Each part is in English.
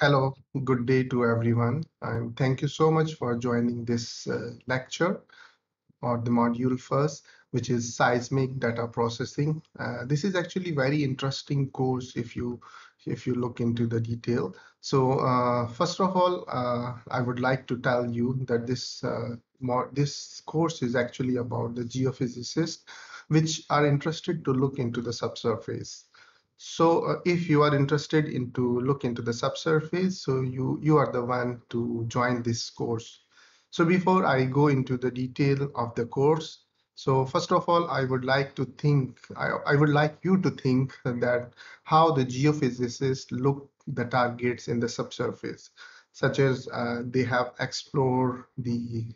Hello, good day to everyone, and thank you so much for joining this uh, lecture or the module first, which is seismic data processing. Uh, this is actually very interesting course if you if you look into the detail. So uh, first of all, uh, I would like to tell you that this uh, more, this course is actually about the geophysicists, which are interested to look into the subsurface. So uh, if you are interested into look into the subsurface, so you, you are the one to join this course. So before I go into the detail of the course, so first of all, I would like to think, I, I would like you to think that how the geophysicists look the targets in the subsurface, such as uh, they have explored the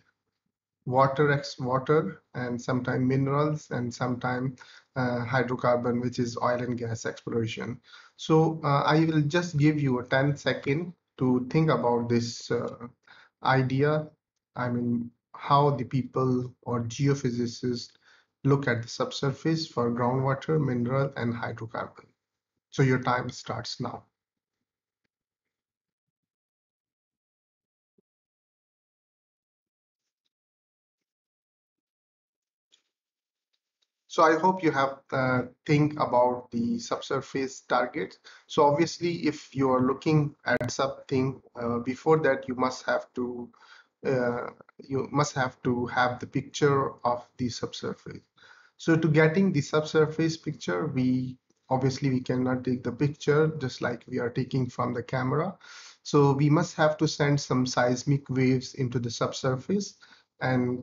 water ex water and sometimes minerals and sometimes uh, hydrocarbon which is oil and gas exploration. So uh, i will just give you a 10 second to think about this uh, idea. I mean how the people or geophysicists look at the subsurface for groundwater mineral and hydrocarbon. So your time starts now So I hope you have uh, think about the subsurface target. So obviously, if you are looking at something uh, before that, you must have to uh, you must have to have the picture of the subsurface. So to getting the subsurface picture, we obviously we cannot take the picture just like we are taking from the camera. So we must have to send some seismic waves into the subsurface and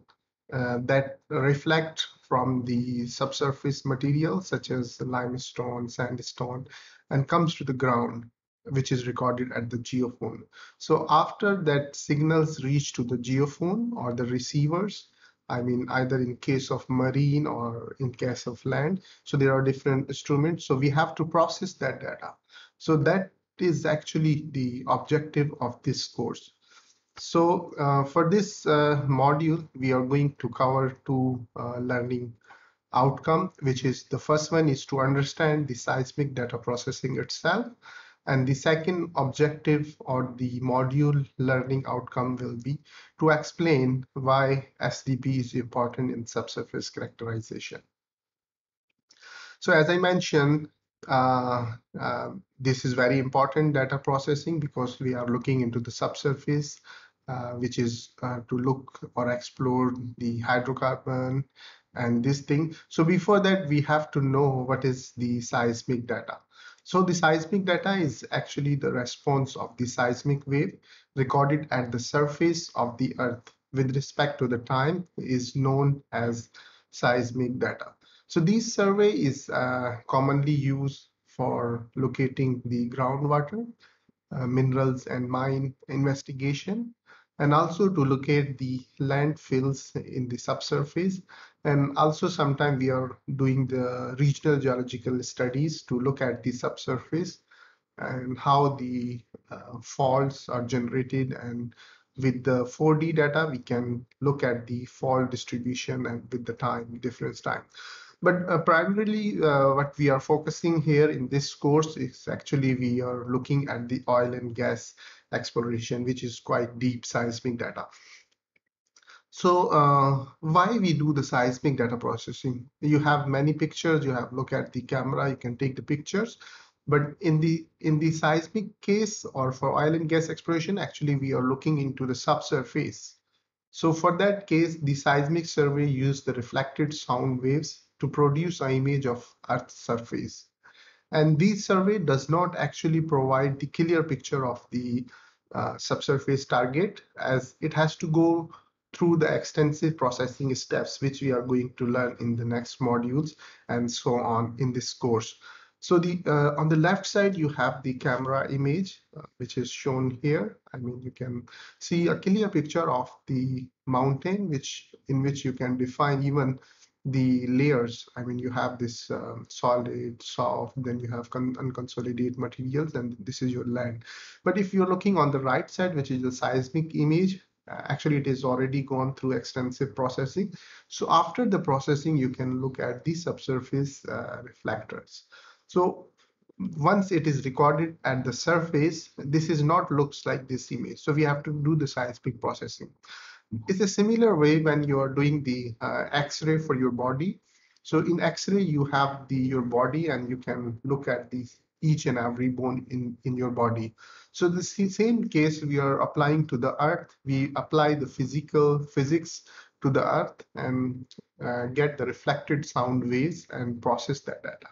uh, that reflect from the subsurface material such as limestone, sandstone, and comes to the ground, which is recorded at the geophone. So after that signals reach to the geophone or the receivers, I mean, either in case of marine or in case of land. So there are different instruments. So we have to process that data. So that is actually the objective of this course. So uh, for this uh, module, we are going to cover two uh, learning outcome, which is the first one is to understand the seismic data processing itself. And the second objective or the module learning outcome will be to explain why SDP is important in subsurface characterization. So as I mentioned, uh, uh, this is very important data processing because we are looking into the subsurface uh, which is uh, to look or explore the hydrocarbon and this thing. So before that, we have to know what is the seismic data. So the seismic data is actually the response of the seismic wave recorded at the surface of the earth with respect to the time is known as seismic data. So this survey is uh, commonly used for locating the groundwater, uh, minerals and mine investigation, and also to locate the landfills in the subsurface. And also sometimes we are doing the regional geological studies to look at the subsurface and how the uh, faults are generated and with the 4D data, we can look at the fault distribution and with the time, difference time. But uh, primarily uh, what we are focusing here in this course is actually we are looking at the oil and gas exploration, which is quite deep seismic data. So uh, why we do the seismic data processing? You have many pictures, you have look at the camera, you can take the pictures. But in the in the seismic case or for oil and gas exploration, actually we are looking into the subsurface. So for that case, the seismic survey used the reflected sound waves to produce an image of Earth's surface. And this survey does not actually provide the clear picture of the uh, subsurface target as it has to go through the extensive processing steps, which we are going to learn in the next modules and so on in this course. So the uh, on the left side, you have the camera image, uh, which is shown here. I mean, you can see a clear picture of the mountain, which in which you can define even the layers. I mean, you have this um, solid, soft, then you have unconsolidated materials, and this is your land. But if you're looking on the right side, which is the seismic image, uh, actually it is already gone through extensive processing. So after the processing, you can look at the subsurface uh, reflectors. So once it is recorded at the surface, this is not looks like this image. So we have to do the seismic processing. It's a similar way when you are doing the uh, X-ray for your body. So in X-ray, you have the your body and you can look at the each and every bone in, in your body. So the same case we are applying to the earth, we apply the physical physics to the earth and uh, get the reflected sound waves and process that data.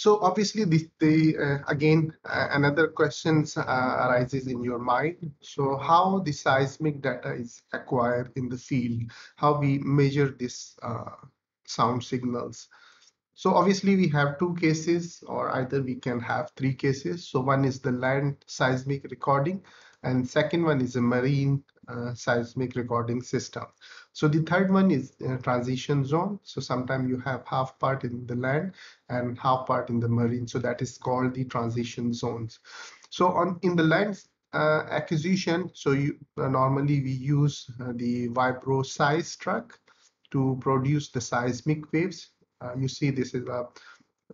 So obviously, the uh, again uh, another questions uh, arises in your mind. So how the seismic data is acquired in the field? How we measure this uh, sound signals? So obviously we have two cases or either we can have three cases. So one is the land seismic recording and second one is a marine uh, seismic recording system. So the third one is transition zone. So sometimes you have half part in the land and half part in the marine. So that is called the transition zones. So on in the land uh, acquisition, so you uh, normally we use uh, the vibroseis truck to produce the seismic waves uh, you see this is a,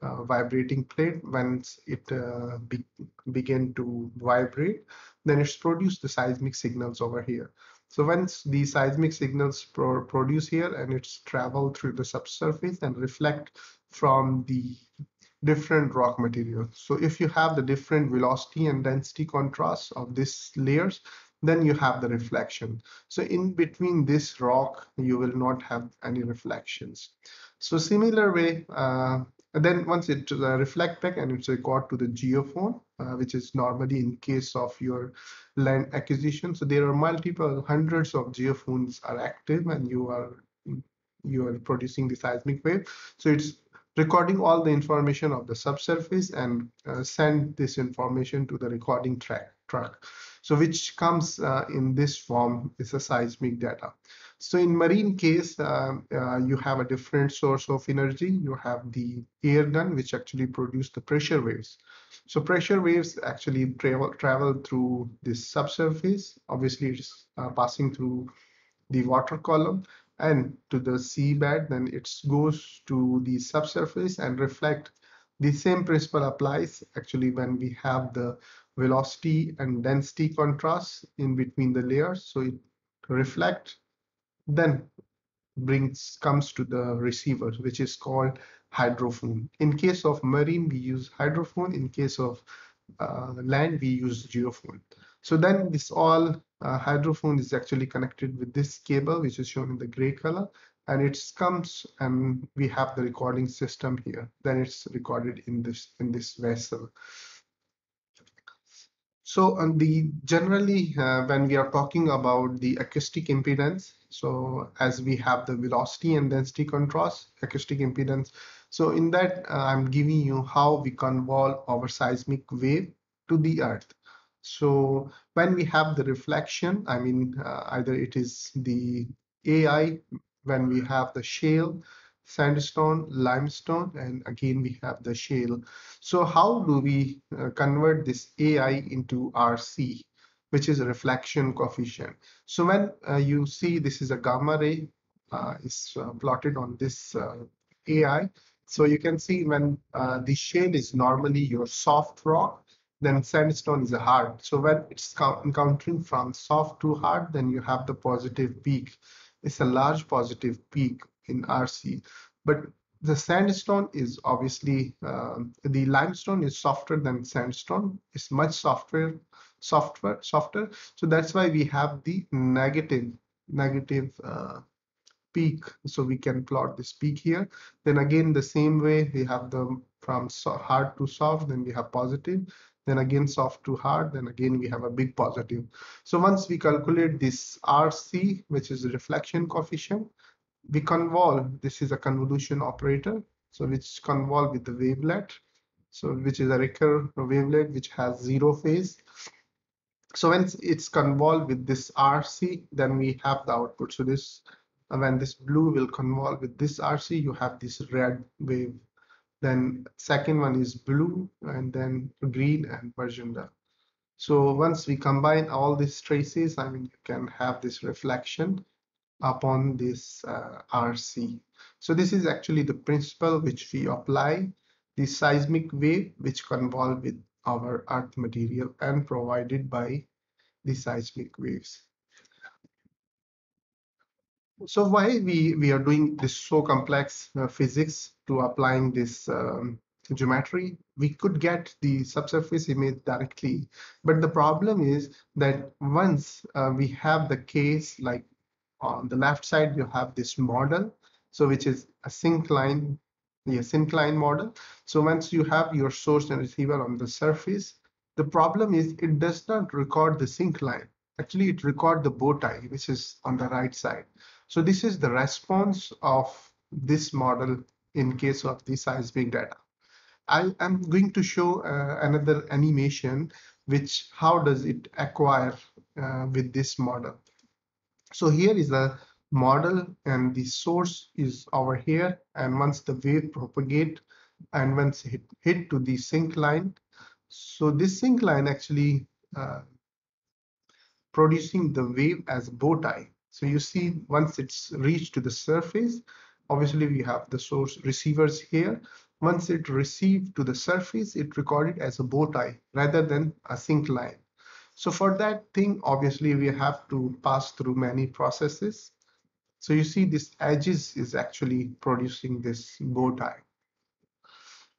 a vibrating plate once it uh, be, begin to vibrate then it's produced the seismic signals over here so once the seismic signals pro produce here and it's travel through the subsurface and reflect from the different rock material. So if you have the different velocity and density contrast of these layers, then you have the reflection. So in between this rock, you will not have any reflections. So similar way, uh, then once it uh, reflect back and it's got to the geophone, uh, which is normally in case of your land acquisition. So there are multiple hundreds of geophones are active and you are you are producing the seismic wave. So it's recording all the information of the subsurface and uh, send this information to the recording track track. So which comes uh, in this form is a seismic data. So in marine case, uh, uh, you have a different source of energy. You have the air gun, which actually produce the pressure waves. So pressure waves actually travel travel through this subsurface. Obviously, it's uh, passing through the water column and to the seabed. Then it goes to the subsurface and reflect. The same principle applies actually when we have the velocity and density contrast in between the layers. So it reflect then brings comes to the receiver, which is called hydrophone. In case of marine, we use hydrophone. In case of uh, land, we use geophone. So then this all uh, hydrophone is actually connected with this cable, which is shown in the gray color, and it comes and we have the recording system here. Then it's recorded in this in this vessel. So on the generally uh, when we are talking about the acoustic impedance, so as we have the velocity and density contrast, acoustic impedance. So in that uh, I'm giving you how we convolve our seismic wave to the earth. So when we have the reflection, I mean uh, either it is the AI when we have the shale sandstone, limestone, and again we have the shale. So how do we uh, convert this AI into RC, which is a reflection coefficient? So when uh, you see this is a gamma ray, uh, is uh, plotted on this uh, AI. So you can see when uh, the shale is normally your soft rock, then sandstone is a hard. So when it's encountering from soft to hard, then you have the positive peak. It's a large positive peak in RC. But the sandstone is obviously uh, the limestone is softer than sandstone. It's much softer, softer, softer. So that's why we have the negative negative uh, peak. So we can plot this peak here. Then again, the same way we have the from so hard to soft. Then we have positive. Then again soft to hard. Then again we have a big positive. So once we calculate this RC, which is reflection coefficient, we convolve, this is a convolution operator, so which convolve with the wavelet, so which is a Ricker wavelet which has zero phase. So when it's convolved with this RC, then we have the output. So this, uh, when this blue will convolve with this RC, you have this red wave. Then second one is blue and then green and magenta. So once we combine all these traces, I mean, you can have this reflection upon this uh, RC. So this is actually the principle which we apply the seismic wave which convolve with our earth material and provided by the seismic waves. So why we, we are doing this so complex uh, physics to applying this um, geometry, we could get the subsurface image directly. But the problem is that once uh, we have the case like on the left side, you have this model, so which is a syncline, the syncline model. So once you have your source and receiver on the surface, the problem is it does not record the syncline. Actually, it record the bow tie, which is on the right side. So this is the response of this model in case of the seismic data. I am going to show uh, another animation, which how does it acquire uh, with this model. So here is the model and the source is over here. And once the wave propagate and once hit, hit to the sink syncline, so this sink syncline actually uh, producing the wave as bow tie. So you see once it's reached to the surface, obviously we have the source receivers here. Once it received to the surface, it recorded as a bow tie rather than a syncline. So for that thing, obviously we have to pass through many processes. So you see this edges is actually producing this bow tie.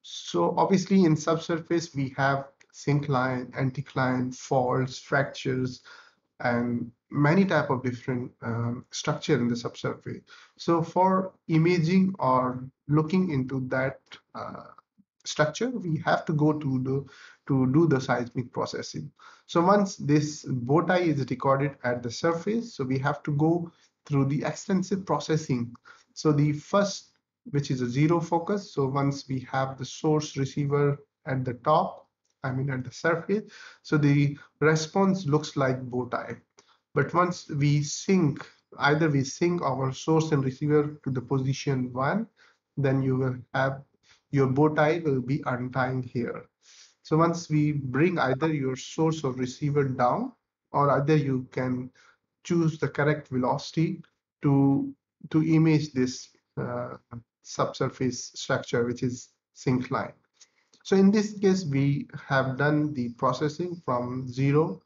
So obviously in subsurface, we have syncline, anticline, faults, fractures, and many type of different um, structure in the subsurface. So for imaging or looking into that uh, structure, we have to go to the to do the seismic processing. So once this bow tie is recorded at the surface, so we have to go through the extensive processing. So the first, which is a zero focus. So once we have the source receiver at the top, I mean at the surface. So the response looks like bow tie. But once we sync, either we sync our source and receiver to the position one, then you will have your bow tie will be untying here. So once we bring either your source or receiver down, or either you can choose the correct velocity to to image this uh, subsurface structure, which is syncline. So in this case, we have done the processing from zero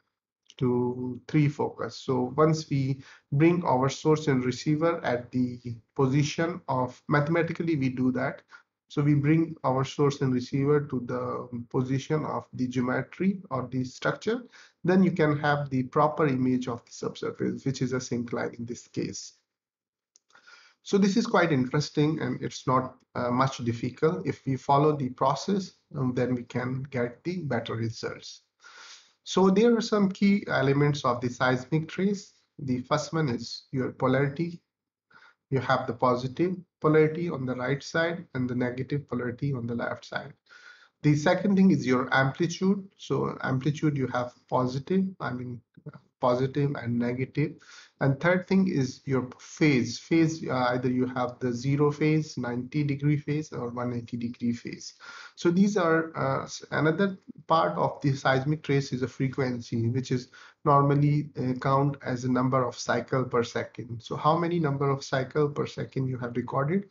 to three focus. So once we bring our source and receiver at the position of, mathematically we do that. So we bring our source and receiver to the position of the geometry or the structure, then you can have the proper image of the subsurface, which is a syncline in this case. So this is quite interesting and it's not uh, much difficult. If we follow the process, um, then we can get the better results. So there are some key elements of the seismic trace. The first one is your polarity. You have the positive polarity on the right side and the negative polarity on the left side. The second thing is your amplitude. So amplitude you have positive, I mean uh, positive and negative. And third thing is your phase. Phase, uh, either you have the zero phase, 90 degree phase or 180 degree phase. So these are uh, another part of the seismic trace is a frequency, which is normally uh, count as a number of cycle per second. So how many number of cycle per second you have recorded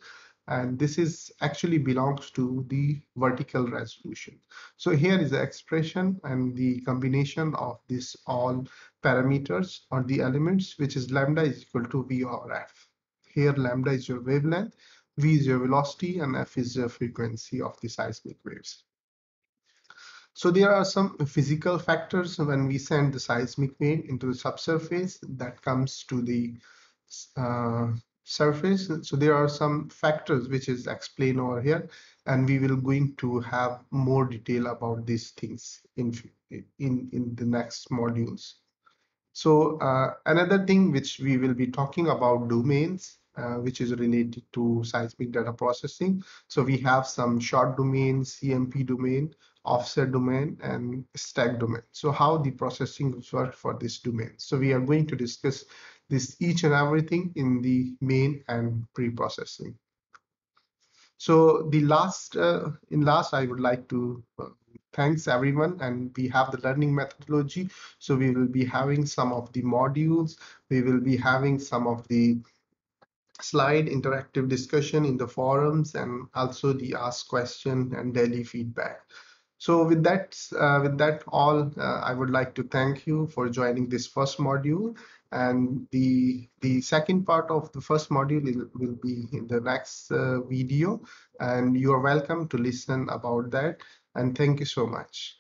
and this is actually belongs to the vertical resolution. So here is the expression and the combination of this all parameters or the elements, which is lambda is equal to V over F. Here lambda is your wavelength, V is your velocity, and F is the frequency of the seismic waves. So there are some physical factors when we send the seismic wave into the subsurface that comes to the uh, surface. So there are some factors which is explained over here, and we will going to have more detail about these things in in in the next modules. So uh, another thing which we will be talking about domains, uh, which is related to seismic data processing. So we have some shot domain, CMP domain, offset domain, and stack domain. So how the processing works for this domain. So we are going to discuss this each and everything in the main and pre-processing. So the last, uh, in last, I would like to uh, thanks everyone and we have the learning methodology. So we will be having some of the modules. We will be having some of the slide interactive discussion in the forums and also the ask question and daily feedback. So with that uh, with that all uh, i would like to thank you for joining this first module and the the second part of the first module will, will be in the next uh, video. And you are welcome to listen about that. And thank you so much